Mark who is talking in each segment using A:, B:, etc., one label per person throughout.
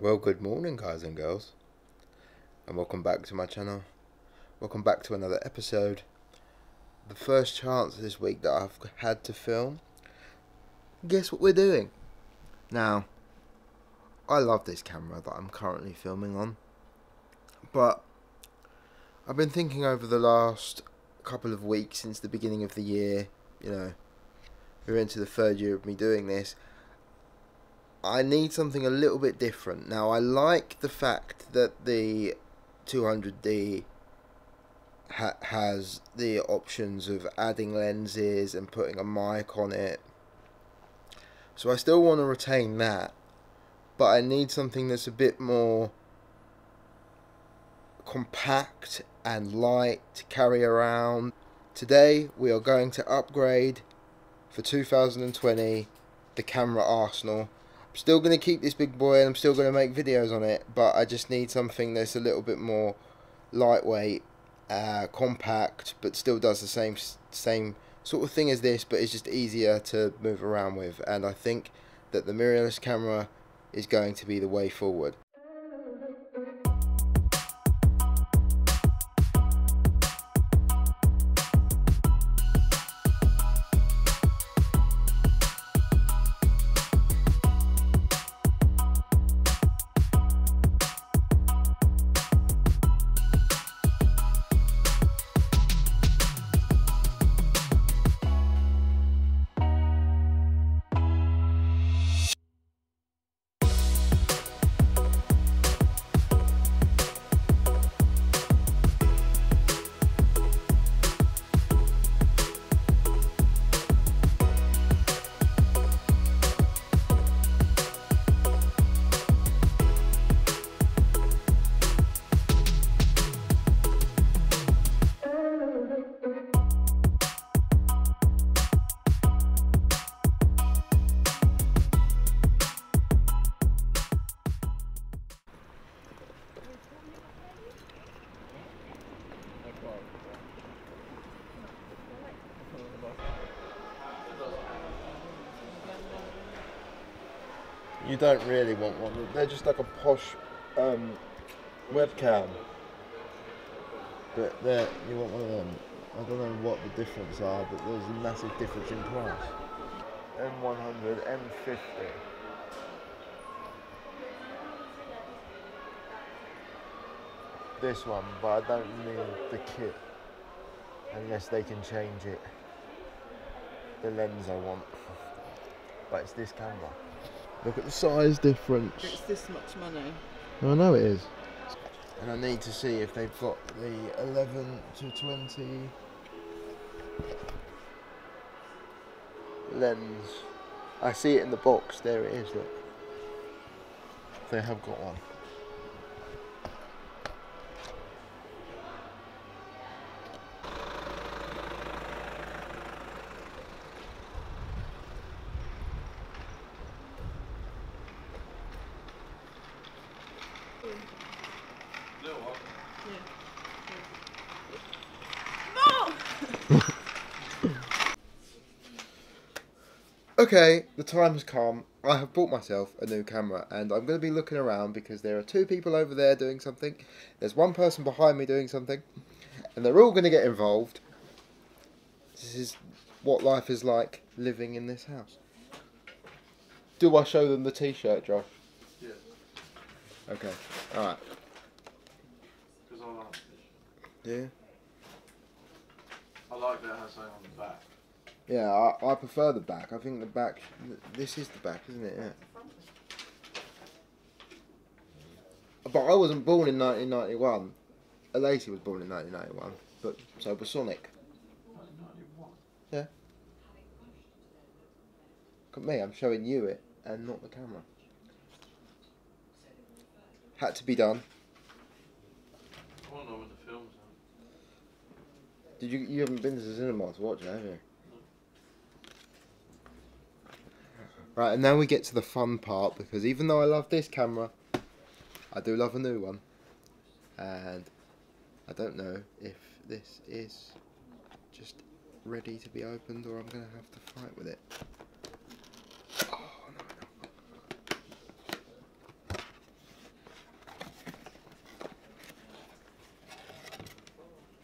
A: Well, good morning, guys and girls, and welcome back to my channel. Welcome back to another episode. The first chance this week that I've had to film. Guess what we're doing? Now, I love this camera that I'm currently filming on, but I've been thinking over the last couple of weeks since the beginning of the year, you know, we're into the third year of me doing this. I need something a little bit different. Now, I like the fact that the 200D ha- has the options of adding lenses and putting a mic on it. So I still want to retain that, but I need something that's a bit more compact and light to carry around. Today, we are going to upgrade for 2020 the camera arsenal. Still going to keep this big boy and I'm still going to make videos on it, but I just need something that's a little bit more lightweight, uh, compact, but still does the same same sort of thing as this, but it's just easier to move around with. And I think that the mirrorless camera is going to be the way forward. You don't really want one. They're just like a posh um, webcam. But you want one of them. I don't know what the difference are, but there's a massive difference in price. M100, M50. This one, but I don't need the kit unless they can change it. The lens I want, but it's this camera. Look at the size difference.
B: It's this much money.
A: I know it is. And I need to see if they've got the 11 to 20 lens. I see it in the box. There it is. Look. They have got one. Okay, the time has come. I have bought myself a new camera and I'm going to be looking around because there are two people over there doing something. There's one person behind me doing something. And they're all going to get involved. This is what life is like living in this house. Do I show them the t-shirt, Josh?
C: Yeah.
A: Okay, alright.
C: Because I like it.
A: Yeah?
C: I like that it has something on the back.
A: Yeah, I, I prefer the back. I think the back, this is the back, isn't it? Yeah. But I wasn't born in 1991. Lacey was born in 1991, but so was Sonic.
C: 1991.
A: Look at me, I'm showing you it and not the camera. Had to be done.
C: I want to know the film's.
A: Did you? You haven't been to the cinema to watch it, have you? Right, and now we get to the fun part because even though I love this camera, I do love a new one, and I don't know if this is just ready to be opened or I'm going to have to fight with it. Oh, no, no.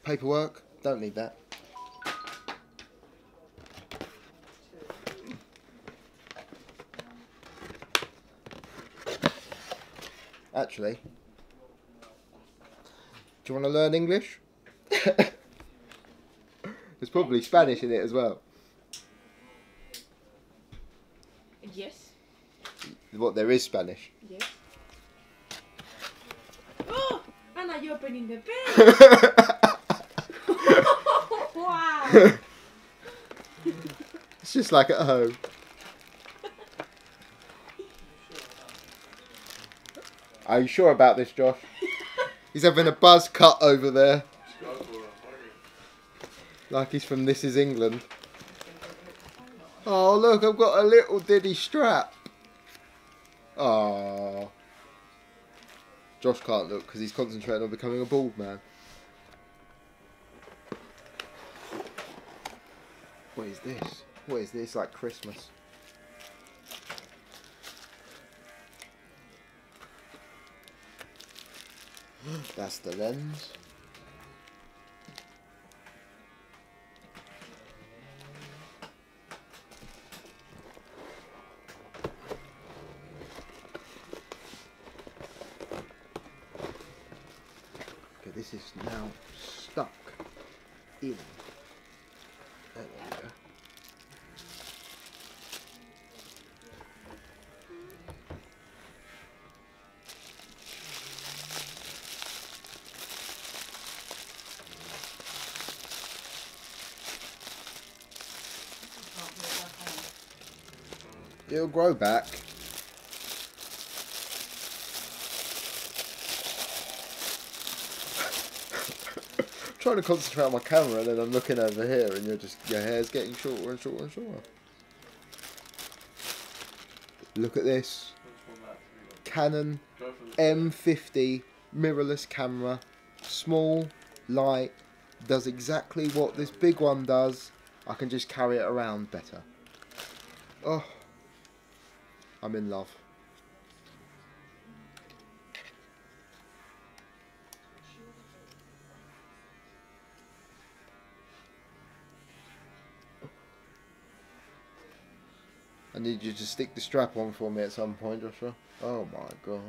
A: Paperwork. Don't need that. Actually, do you want to learn English? There's probably Spanish in it as well.
B: Yes.
A: What there is Spanish.
B: Yes. Oh, Anna, you're opening the pen.
A: it's just like at home. Are you sure about this, Josh? He's having a buzz cut over there,
C: Just go for it. fuck it.
A: like he's from This Is England. Oh, look, I've got a little diddy strap. Oh. Josh can't look because he's concentrating on becoming a bald man. What is this? What is this? Like Christmas? That's the lens. It'll grow back. trying to concentrate on my camera and then I'm looking over here and you're just your hair's getting shorter and shorter and shorter. Look at this. Canon
C: like? Go for the
A: M50 mirrorless camera. Small, light, does exactly what this big one does. I can just carry it around better. Oh, I'm in love. I need you to stick the strap on for me at some point, Joshua. Oh my god.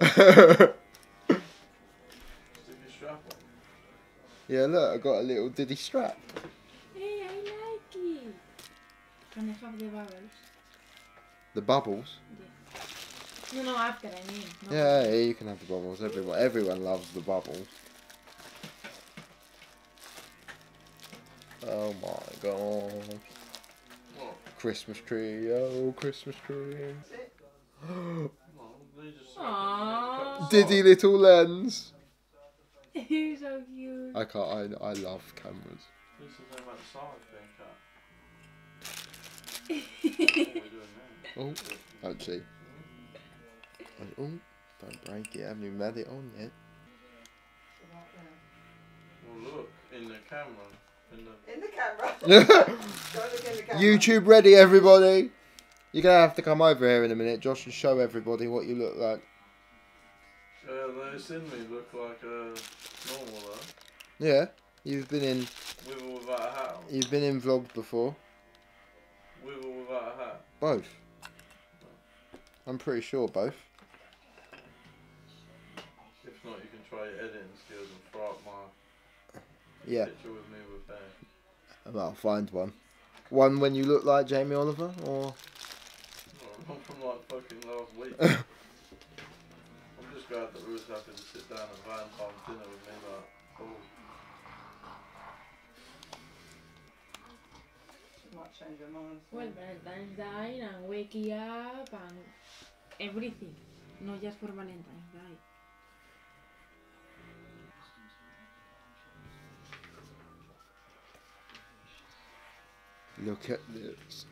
C: Stick your strap on.
A: yeah, look, I got a little diddy strap.
B: Can I have the bubbles?
A: The bubbles.
B: No, no, after I mean. No.
A: Yeah, yeah, you can have the bubbles. Everyone, everyone loves the bubbles. Oh my god.
C: What?
A: Christmas tree, oh Christmas tree.
C: No, they just
B: Aww.
C: cut the
A: Diddy little lens.
B: You're so cute.
A: I can't. I, I love cameras.
C: This is about the side being cut. What are we doing now?
A: Oh, actually. Oh, don't break it. I haven't even had it on yet.
C: Well, look in the camera. In the
D: In the camera. Look in the camera.
A: YouTube ready, everybody. You're gonna have to come over here in a minute, Josh, and show everybody what you look like.
C: uh, they seen me look like a normal though,
A: Yeah, you've been in.
C: with or without a hat. on.
A: You've been in vlogs before.
C: With or without a hat.
A: Both. I'm pretty sure both.
C: If not, you can try your editing skills and throw up my
A: Yeah,
C: picture with me with hair.
A: I'll find one. One when you look like Jamie Oliver, or
C: No, from like fucking last week. I'm just glad that Ruth's happy to sit down at Valentine's dinner with me like, oh,
D: change her mind.
B: Well, Valentine's Day and waking up and everything. Not just for Valentine's Day.
A: look at this.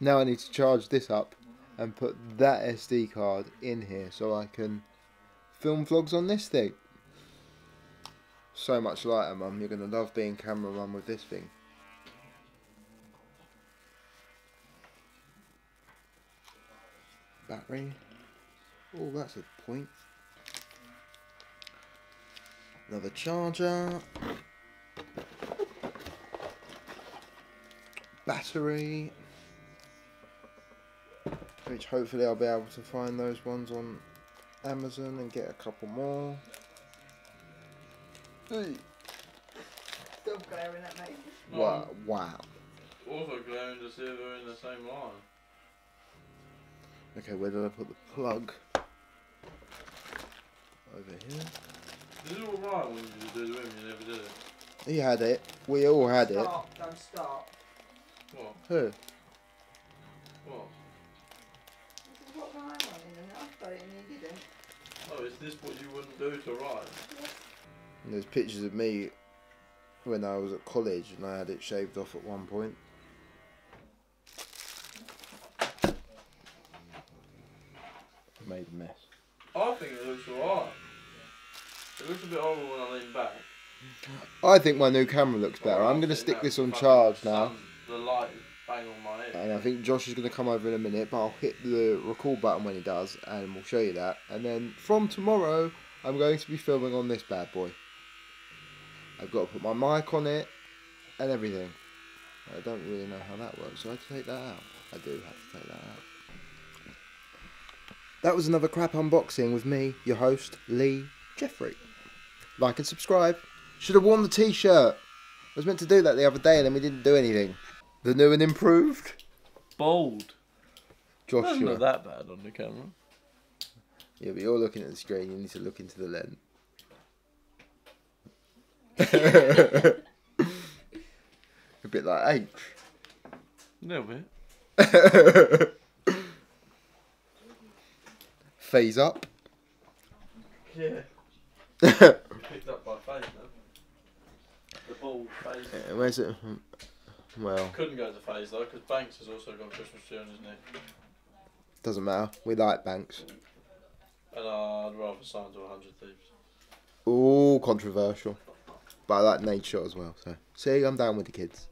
A: Now I need to charge this up and put that SD card in here so I can film vlogs on this thing. So much lighter, mum. You're gonna love being camera mum with this thing. Battery. Oh, that's a point. Another charger. Battery. Which hopefully I'll be able to find those ones on Amazon and get a couple more. Hey.
D: Still glaring at me.
C: No,
A: Wow. wow.
C: Also glaring to see if they're in the same line.
A: Okay, where did I put the plug? Over here.
C: This is alright when you do them, you never did it.
A: He had it. We all had it.
D: Stop, don't stop.
C: What?
A: Who?
C: What?
D: This is what mine wanted and I've got it and you didn't.
C: Oh, is this what you wouldn't do to write?
A: And there's pictures of me when I was at college and I had it shaved off at one point. I Made a mess.
C: I think it looks alright. It looks a bit horrible when I lean back.
A: I think my new camera looks better. I'm going to stick this on charge now.
C: The light bang on my head.
A: And I think Josh is going to come over in a minute, but I'll hit the record button when he does, and we'll show you that. And then from tomorrow, I'm going to be filming on this bad boy. I've got to put my mic on it and everything. I don't really know how that works, so I have to take that out. I do have to take that out. That was another crap unboxing with me, your host, Lee Jeffrey. Like and subscribe. Should have worn the t shirt. I was meant to do that the other day and then we didn't do anything. The new and improved?
C: Bold.
A: Joshua.
C: not that bad on the camera.
A: Yeah, but you're looking at the screen, you need to look into the lens. A bit like Aitch.
C: A little bit.
A: FaZe up.
C: Yeah. Picked up by FaZe, man. The bald face.
A: Where's it? Well,
C: Couldn't go to FaZe though, because Banks has also got a Christmas tree on his neck.
A: doesn't matter. We like banks.
C: And uh, I'd rather sign to 100 Thieves.
A: Ooh, controversial. But I like nature as well, so. See, I'm down with the kids.